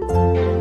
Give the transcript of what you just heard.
you.